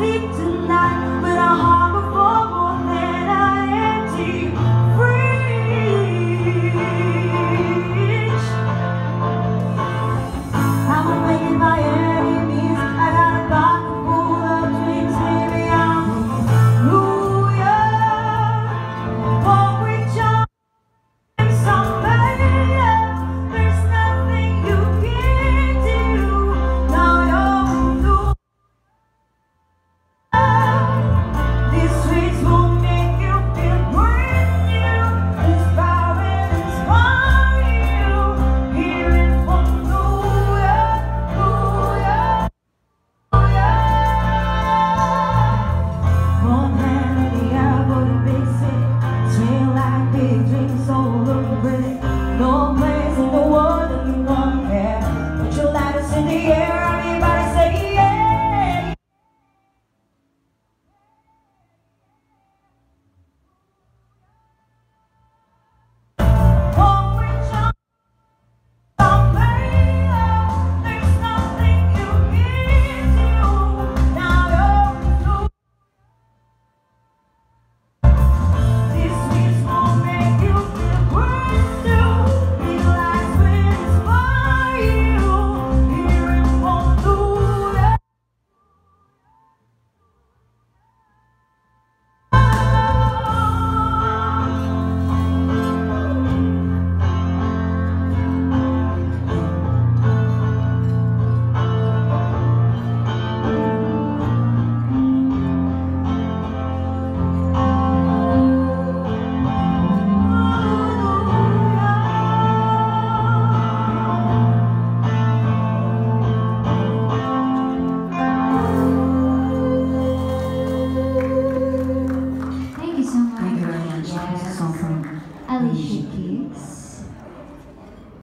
feet